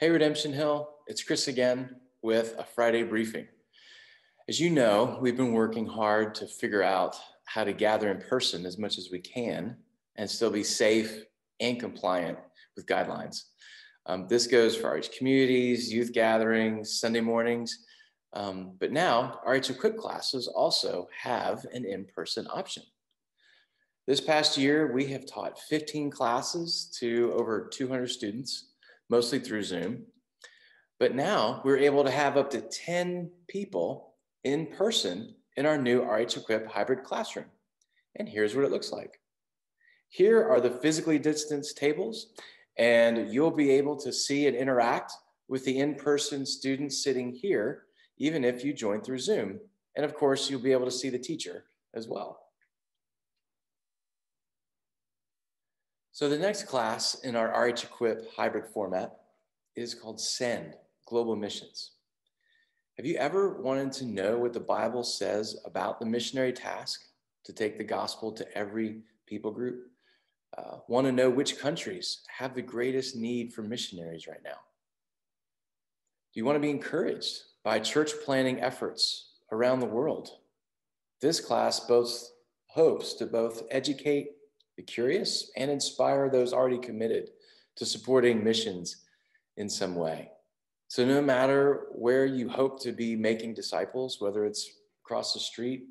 Hey, Redemption Hill, it's Chris again with a Friday briefing. As you know, we've been working hard to figure out how to gather in person as much as we can and still be safe and compliant with guidelines. Um, this goes for RH communities, youth gatherings, Sunday mornings, um, but now RH Equip classes also have an in-person option. This past year, we have taught 15 classes to over 200 students mostly through Zoom. But now we're able to have up to 10 people in person in our new RH Equip hybrid classroom. And here's what it looks like. Here are the physically distanced tables, and you'll be able to see and interact with the in-person students sitting here, even if you join through Zoom. And of course, you'll be able to see the teacher as well. So the next class in our RH Equip hybrid format is called SEND, Global Missions. Have you ever wanted to know what the Bible says about the missionary task to take the gospel to every people group? Uh, want to know which countries have the greatest need for missionaries right now? Do you want to be encouraged by church planting efforts around the world? This class both hopes to both educate the curious, and inspire those already committed to supporting missions in some way. So, no matter where you hope to be making disciples, whether it's across the street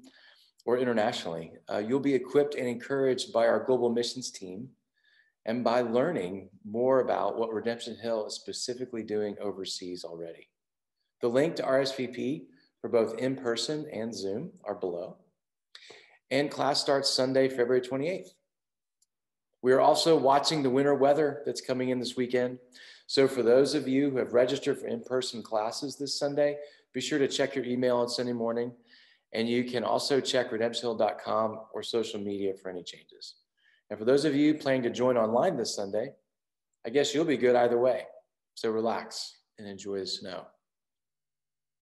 or internationally, uh, you'll be equipped and encouraged by our global missions team and by learning more about what Redemption Hill is specifically doing overseas already. The link to RSVP for both in person and Zoom are below. And class starts Sunday, February 28th. We are also watching the winter weather that's coming in this weekend. So for those of you who have registered for in-person classes this Sunday, be sure to check your email on Sunday morning. And you can also check redemptionhill.com or social media for any changes. And for those of you planning to join online this Sunday, I guess you'll be good either way. So relax and enjoy the snow.